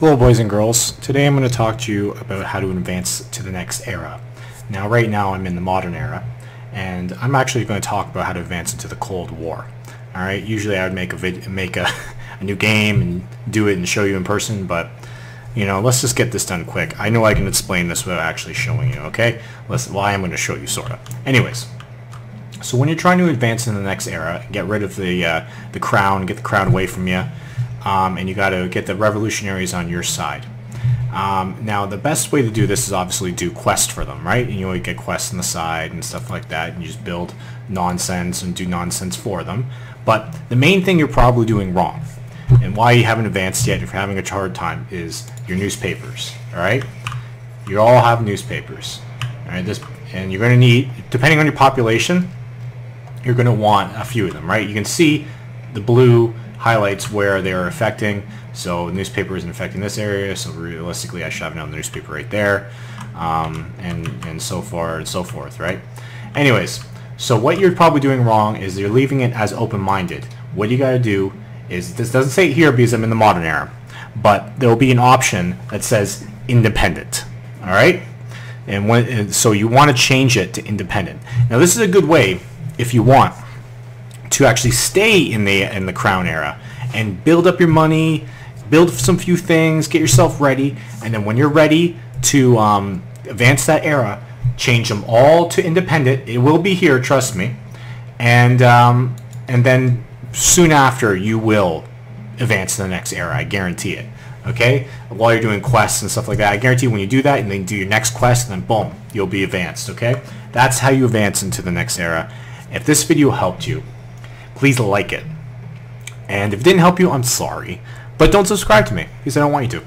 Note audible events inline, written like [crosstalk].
Hello boys and girls, today I'm going to talk to you about how to advance to the next era. Now right now I'm in the modern era and I'm actually going to talk about how to advance into the Cold War. Alright, usually I would make a vid make a, [laughs] a new game and do it and show you in person, but you know, let's just get this done quick. I know I can explain this without actually showing you, okay? Let's, well, I am going to show you, sort of. Anyways, so when you're trying to advance in the next era, get rid of the, uh, the crown, get the crown away from you, um, and you got to get the revolutionaries on your side. Um, now, the best way to do this is obviously do quest for them, right? And you always get quests on the side and stuff like that, and you just build nonsense and do nonsense for them. But the main thing you're probably doing wrong, and why you haven't advanced yet, if you're having a hard time, is your newspapers, all right? You all have newspapers, all right? This, and you're going to need, depending on your population, you're going to want a few of them, right? You can see the blue highlights where they are affecting. So newspaper isn't affecting this area, so realistically I should have another newspaper right there, um, and, and so far and so forth, right? Anyways, so what you're probably doing wrong is you're leaving it as open-minded. What you got to do is, this doesn't say here because I'm in the modern era, but there will be an option that says independent, all right? And, when, and so you want to change it to independent. Now this is a good way, if you want, to actually stay in the in the crown era and build up your money, build some few things, get yourself ready, and then when you're ready to um, advance that era, change them all to independent. It will be here, trust me, and um, and then soon after you will advance to the next era. I guarantee it. Okay, while you're doing quests and stuff like that, I guarantee when you do that and then do your next quest, and then boom, you'll be advanced. Okay, that's how you advance into the next era. If this video helped you, please like it. And if it didn't help you, I'm sorry. But don't subscribe to me, because I don't want you to.